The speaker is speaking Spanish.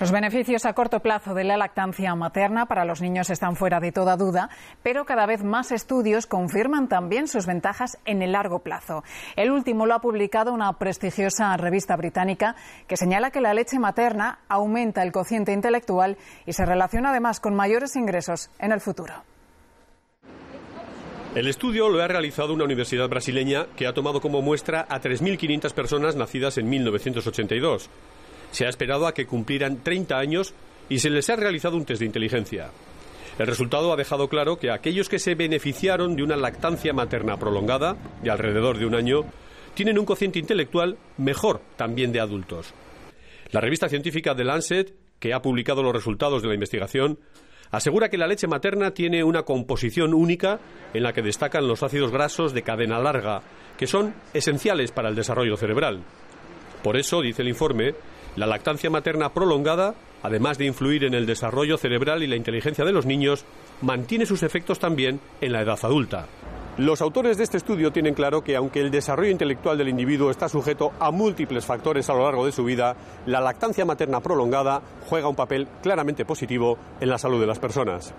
Los beneficios a corto plazo de la lactancia materna para los niños están fuera de toda duda, pero cada vez más estudios confirman también sus ventajas en el largo plazo. El último lo ha publicado una prestigiosa revista británica que señala que la leche materna aumenta el cociente intelectual y se relaciona además con mayores ingresos en el futuro. El estudio lo ha realizado una universidad brasileña que ha tomado como muestra a 3.500 personas nacidas en 1982. Se ha esperado a que cumplieran 30 años y se les ha realizado un test de inteligencia. El resultado ha dejado claro que aquellos que se beneficiaron de una lactancia materna prolongada, de alrededor de un año, tienen un cociente intelectual mejor también de adultos. La revista científica The Lancet, que ha publicado los resultados de la investigación, asegura que la leche materna tiene una composición única en la que destacan los ácidos grasos de cadena larga, que son esenciales para el desarrollo cerebral. Por eso, dice el informe, la lactancia materna prolongada, además de influir en el desarrollo cerebral y la inteligencia de los niños, mantiene sus efectos también en la edad adulta. Los autores de este estudio tienen claro que aunque el desarrollo intelectual del individuo está sujeto a múltiples factores a lo largo de su vida, la lactancia materna prolongada juega un papel claramente positivo en la salud de las personas.